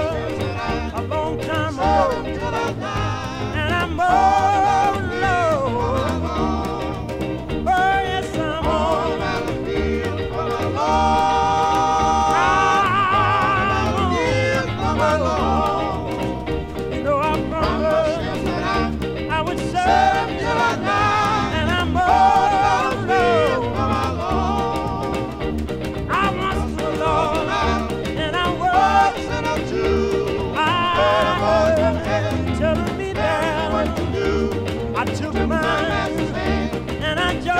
love.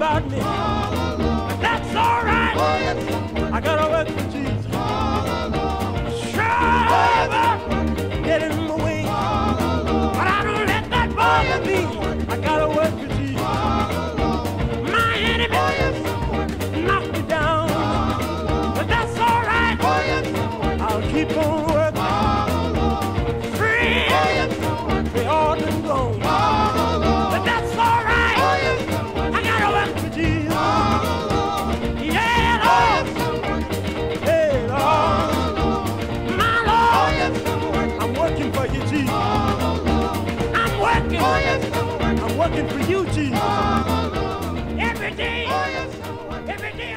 about me. That's all right. I gotta work. working. Oh, yes, I'm working. I'm working for you, Jesus. Oh, Every day. Oh, yes, every day